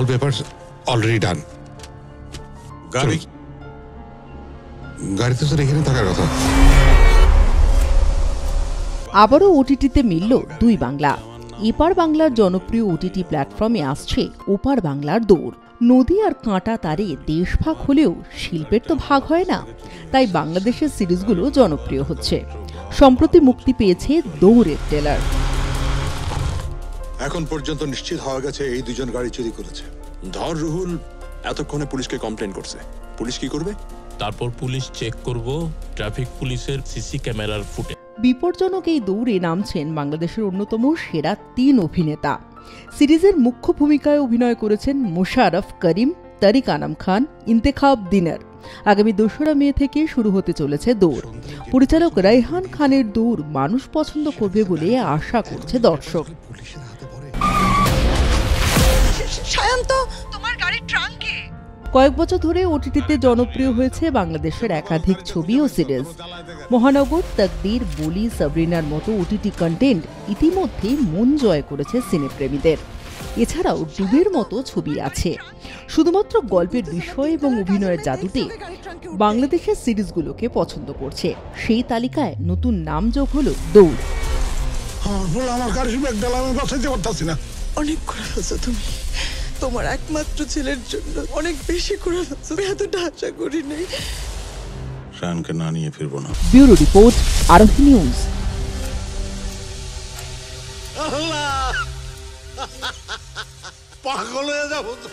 All paper already done গাড়ি গাড়ি তো স্যার এখানে থাকার কথা আবারও ওটিটিতে মিলল দুই বাংলা। এপার বাংলার জনপ্রিয় ওটিটি প্ল্যাটফর্মে আসছে ওপার বাংলার দৌড়। নদী আর কাঁটা তারে দেশভাগ হলেও শিল্পের তো ভাগ হয় না। তাই বাংলাদেশের সিরিজগুলো জনপ্রিয় হচ্ছে। সম্প্রতি মুক্তি পেয়েছে দৌড়ের ট্রেলার এখন পর্যন্ত নিশ্চিত হওয়া গেছে এই দুজন গাড়ি চুরি করেছে। ধর রুহুল এতক্ষণে পুলিশকে কমপ্লেন করছে। পুলিশ কি করবে? তারপর পুলিশ চেক করব ট্রাফিক পুলিশের সিসি ক্যামেরার ফুটে বিপজ্জনক এই দৌড়ে নামছেন বাংলাদেশের অন্যতম সেরা তিন অভিনেতা। সিরিজের মুখ্য ভূমিকায় অভিনয় করেছেন মোশারফ করিম তারিক আনাম খান ইন্তেখাব দিনার। আগামী দোসরা মে থেকে শুরু হতে চলেছে দৌড়। পরিচালক রাইহান খানের দৌড় মানুষ পছন্দ করবে বলে আশা করছে দর্শক। সায়ন্ত তোমার গাড়ির ট্রাঙ্কে কয়েক বছর ধরে ওটিটিতে জনপ্রিয় হয়েছে বাংলাদেশের একাধিক ছবি ও সিরিজ। মহানগর তকদির বলি সাবরিনার মতো ওটিটি কন্টেন্ট ইতিমধ্যেই মন জয় করেছে সিনেপ্রেমীদের। এছাড়াও ডুবের মতো ছবি আছে। শুধুমাত্র গল্পের বিষয় এবং অভিনয়ের জাদুতে বাংলাদেশের সিরিজগুলোকে পছন্দ করছে। সেই তালিকায় নতুন নাম যোগ হলো দৌড়। আমার বলে আমার গাড়ির ব্যাগ ডালা আমি বাঁচাইতে পারতাছি না। অনেক করে ফেলছো তুমি। তোমার একমাত্র ছেলের জন্য অনেক বেশি করেছ তুমি এতটা আশা করি নাই শায়নকে না নিয়ে ফিরবো না। Bureau report Arohi news. পাগল হয়ে যাব তো।